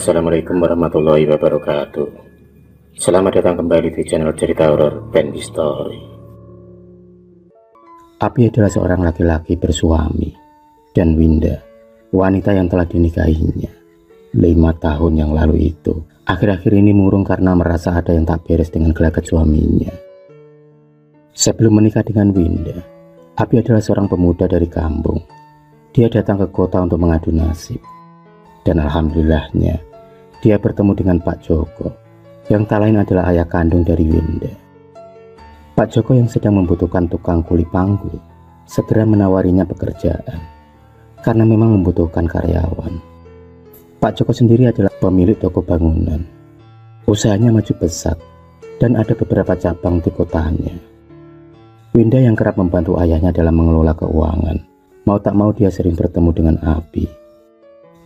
Assalamualaikum warahmatullahi wabarakatuh. Selamat datang kembali di channel cerita horor Bendy Story Api adalah seorang laki-laki bersuami Dan Winda, wanita yang telah dinikahinya Lima tahun yang lalu itu. Akhir-akhir ini murung karena merasa ada yang tak beres dengan gelagat suaminya. Sebelum menikah dengan Winda Api adalah seorang pemuda dari kampung. Dia datang ke kota untuk mengadu nasib. Dan alhamdulillahnya, dia bertemu dengan Pak Joko, yang tak lain adalah ayah kandung dari Winda. Pak Joko yang sedang membutuhkan tukang kuli panggul, segera menawarinya pekerjaan, karena memang membutuhkan karyawan. Pak Joko sendiri adalah pemilik toko bangunan. Usahanya maju pesat, dan ada beberapa cabang di kotanya. Winda yang kerap membantu ayahnya dalam mengelola keuangan, mau tak mau dia sering bertemu dengan Abi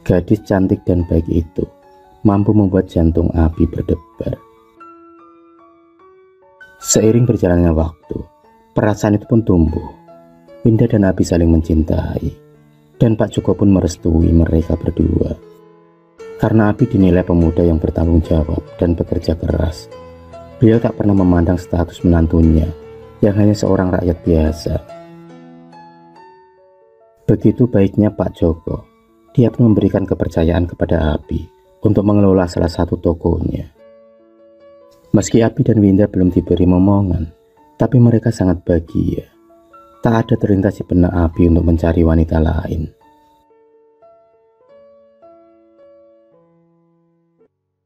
Gadis cantik dan baik itu mampu membuat jantung Abi berdebar. Seiring berjalannya waktu, perasaan itu pun tumbuh. Winda dan Abi saling mencintai, dan Pak Joko pun merestui mereka berdua. Karena Abi dinilai pemuda yang bertanggung jawab dan bekerja keras, beliau tak pernah memandang status menantunya yang hanya seorang rakyat biasa. Begitu baiknya Pak Joko dia pun memberikan kepercayaan kepada Abi untuk mengelola salah satu tokonya. Meski Abi dan Winda belum diberi momongan, tapi mereka sangat bahagia. Tak ada terlintas di benak Abi untuk mencari wanita lain.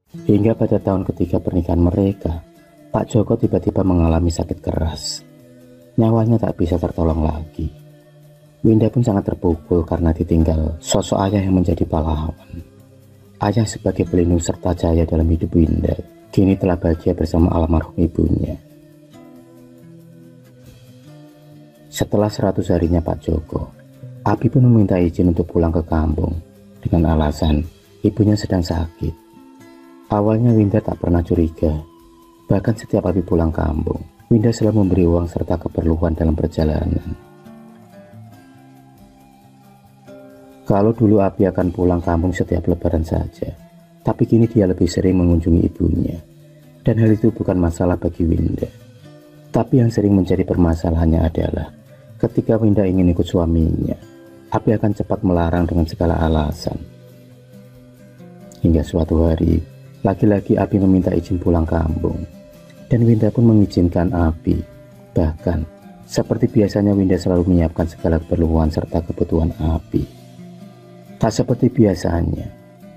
Hingga pada tahun ketiga pernikahan mereka, Pak Joko tiba-tiba mengalami sakit keras. Nyawanya tak bisa tertolong lagi. Winda pun sangat terpukul karena ditinggal sosok ayah yang menjadi pahlawan. Ayah sebagai pelindung serta jaya dalam hidup Winda, kini telah bahagia bersama almarhum ibunya. Setelah 100 harinya Pak Joko, Abi pun meminta izin untuk pulang ke kampung dengan alasan ibunya sedang sakit. Awalnya Winda tak pernah curiga, bahkan setiap Abi pulang kampung, Winda selalu memberi uang serta keperluan dalam perjalanan. Kalau dulu Abi akan pulang kampung setiap lebaran saja, tapi kini dia lebih sering mengunjungi ibunya. Dan hal itu bukan masalah bagi Winda. Tapi yang sering menjadi permasalahannya adalah ketika Winda ingin ikut suaminya, Abi akan cepat melarang dengan segala alasan. Hingga suatu hari, lagi-lagi Abi meminta izin pulang kampung. Dan Winda pun mengizinkan Abi. Bahkan, seperti biasanya Winda selalu menyiapkan segala keperluan serta kebutuhan Abi. Tak seperti biasanya,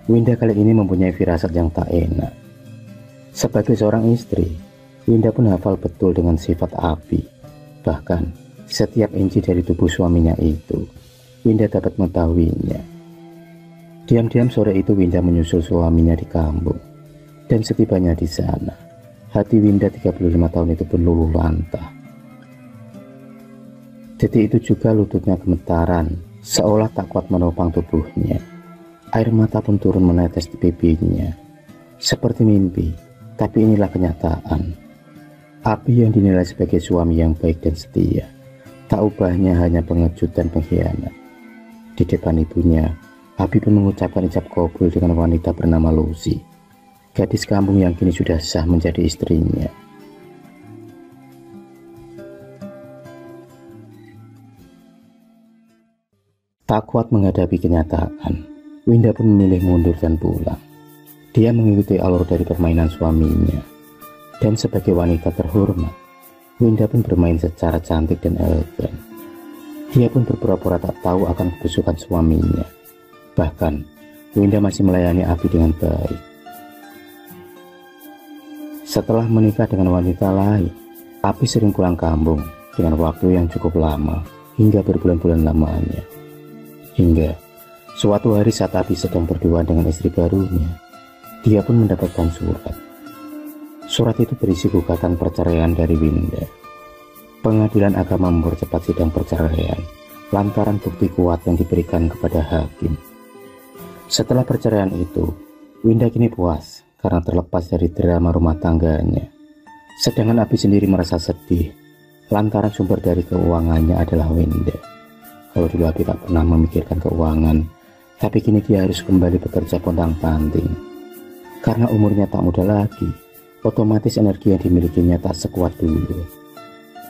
Winda kali ini mempunyai firasat yang tak enak. Sebagai seorang istri, Winda pun hafal betul dengan sifat api. Bahkan, setiap inci dari tubuh suaminya itu, Winda dapat mengetahuinya. Diam-diam sore itu Winda menyusul suaminya di kampung. Dan setibanya di sana, hati Winda 35 tahun itu pun luluh lantah. Detik itu juga lututnya gemetaran Seolah tak kuat menopang tubuhnya, air mata pun turun menetes di pipinya. Seperti mimpi, tapi inilah kenyataan. Api yang dinilai sebagai suami yang baik dan setia, tak ubahnya hanya pengecut dan pengkhianat. Di depan ibunya, Abi pun mengucapkan ijab kabul dengan wanita bernama Lucy, gadis kampung yang kini sudah sah menjadi istrinya. Tak kuat menghadapi kenyataan, Winda pun memilih mundur dan pulang. Dia mengikuti alur dari permainan suaminya. Dan sebagai wanita terhormat, Winda pun bermain secara cantik dan elegan. Dia pun berpura-pura tak tahu akan kebusukan suaminya. Bahkan, Winda masih melayani Abi dengan baik. Setelah menikah dengan wanita lain, Abi sering pulang kampung dengan waktu yang cukup lama hingga berbulan-bulan lamanya. Hingga suatu hari saat Abi sedang berdua dengan istri barunya, dia pun mendapatkan surat. Surat itu berisi gugatan perceraian dari Winda. Pengadilan agama mempercepat sidang perceraian lantaran bukti kuat yang diberikan kepada hakim. Setelah perceraian itu, Winda kini puas karena terlepas dari drama rumah tangganya. Sedangkan Abi sendiri merasa sedih lantaran sumber dari keuangannya adalah Winda. Kalau dulu Abi tak pernah memikirkan keuangan, tapi kini dia harus kembali bekerja pontang panting Karena umurnya tak muda lagi, otomatis energi yang dimilikinya tak sekuat dulu.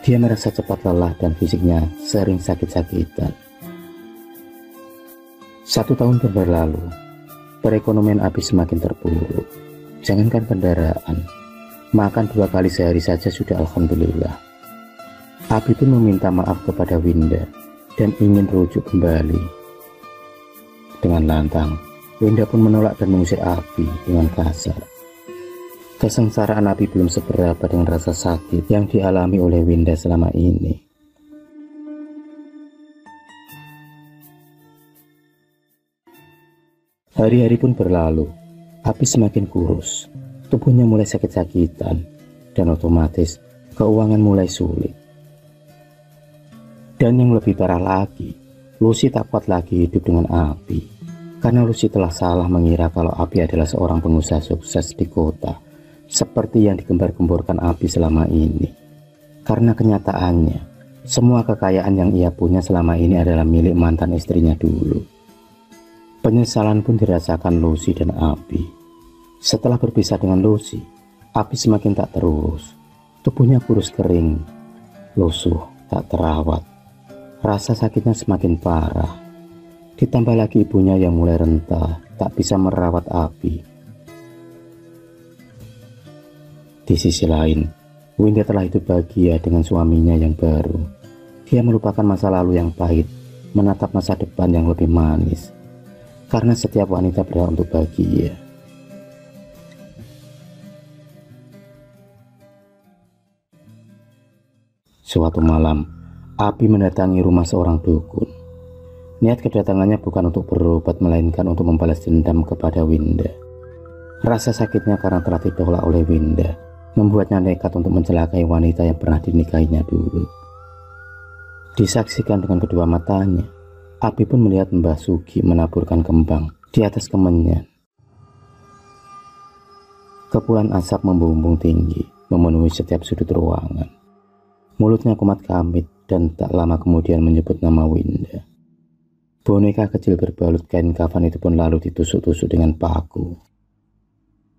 Dia merasa cepat lelah dan fisiknya sering sakit-sakitan. Satu tahun berlalu, perekonomian Abi semakin terpuruk. Jangankan kendaraan, makan dua kali sehari saja sudah Alhamdulillah. Abi pun meminta maaf kepada Winda dan ingin rujuk kembali. Dengan lantang, Winda pun menolak dan mengusir Abi dengan kasar. Kesengsaraan Abi belum seberapa dengan rasa sakit yang dialami oleh Winda selama ini. Hari-hari pun berlalu, Api semakin kurus, tubuhnya mulai sakit-sakitan, dan otomatis keuangan mulai sulit. Dan yang lebih parah lagi, Lucy tak kuat lagi hidup dengan Api, karena Lucy telah salah mengira kalau Api adalah seorang pengusaha sukses di kota, seperti yang digembar-gemborkan Api selama ini. Karena kenyataannya, semua kekayaan yang ia punya selama ini adalah milik mantan istrinya dulu. Penyesalan pun dirasakan Lucy dan Abi. Setelah berpisah dengan Lucy, Abi semakin tak terurus. Tubuhnya kurus kering, lusuh, tak terawat. Rasa sakitnya semakin parah. Ditambah lagi ibunya yang mulai rentah, tak bisa merawat Abi. Di sisi lain, Winda telah hidup bahagia dengan suaminya yang baru. Dia melupakan masa lalu yang pahit, menatap masa depan yang lebih manis karena setiap wanita berhak untuk bahagia. Suatu malam, Api mendatangi rumah seorang dukun. Niat kedatangannya bukan untuk berobat, melainkan untuk membalas dendam kepada Winda. Rasa sakitnya karena telah ditolak oleh Winda, membuatnya nekat untuk mencelakai wanita yang pernah dinikahinya dulu. Disaksikan dengan kedua matanya, Api pun melihat Mbah Sugi menaburkan kembang di atas kemenyan. Kepulan asap membumbung tinggi, memenuhi setiap sudut ruangan. Mulutnya kumat kamit dan tak lama kemudian menyebut nama Winda. Boneka kecil berbalut kain kafan itu pun lalu ditusuk-tusuk dengan paku.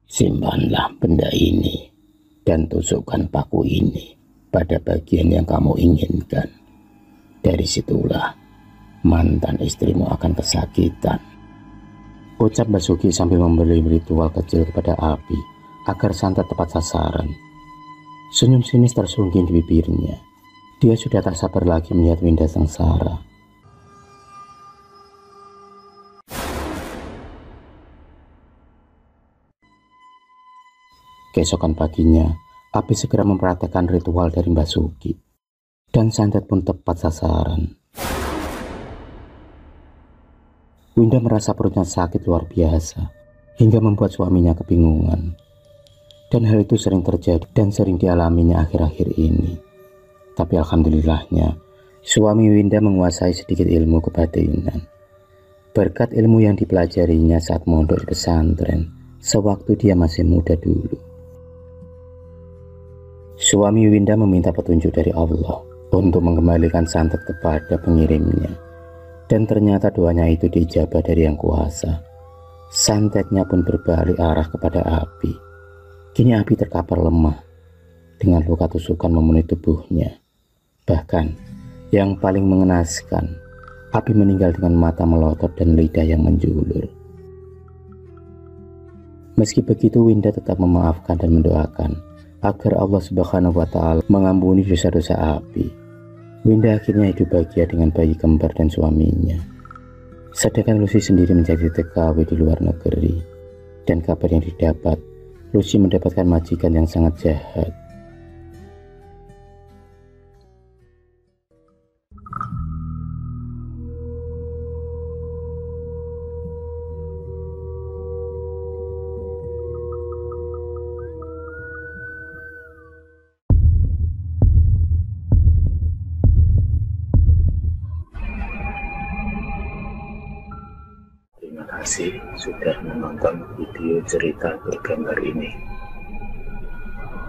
Simpanlah benda ini dan tusukkan paku ini pada bagian yang kamu inginkan. Dari situlah mantan istrimu akan kesakitan. Ucap Basuki sambil memberi ritual kecil kepada Abi agar santet tepat sasaran. Senyum sinis tersungging di bibirnya. Dia sudah tak sabar lagi melihat Winda sengsara. Keesokan paginya, Abi segera mempraktekkan ritual dari Mbak Suki. Dan santet pun tepat sasaran. Winda merasa perutnya sakit luar biasa hingga membuat suaminya kebingungan. Dan hal itu sering terjadi dan sering dialaminya akhir-akhir ini. Tapi alhamdulillahnya, suami Winda menguasai sedikit ilmu kebatinan. Berkat ilmu yang dipelajarinya saat mondok di pesantren, sewaktu dia masih muda dulu. Suami Winda meminta petunjuk dari Allah untuk mengembalikan santet kepada pengirimnya dan ternyata doanya itu dijabah dari yang kuasa. Santetnya pun berbalik arah kepada api. Kini api terkapar lemah dengan luka tusukan memenuhi tubuhnya. Bahkan yang paling mengenaskan, api meninggal dengan mata melotot dan lidah yang menjulur. Meski begitu, Winda tetap memaafkan dan mendoakan agar Allah Subhanahu wa Ta'ala mengampuni dosa-dosa api Winda akhirnya hidup bahagia dengan bayi kembar dan suaminya. Sedangkan Lucy sendiri menjadi TKW di luar negeri. Dan kabar yang didapat, Lucy mendapatkan majikan yang sangat jahat. Kasih sudah menonton video cerita bergambar ini.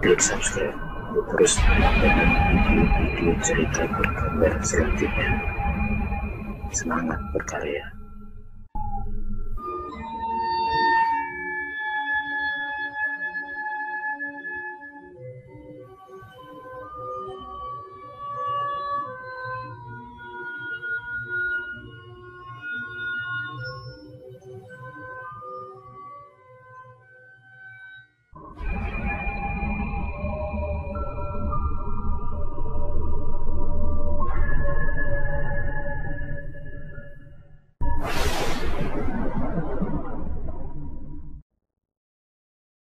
Klik subscribe untuk terus mendapatkan video-video cerita bergambar selanjutnya. Semangat berkarya.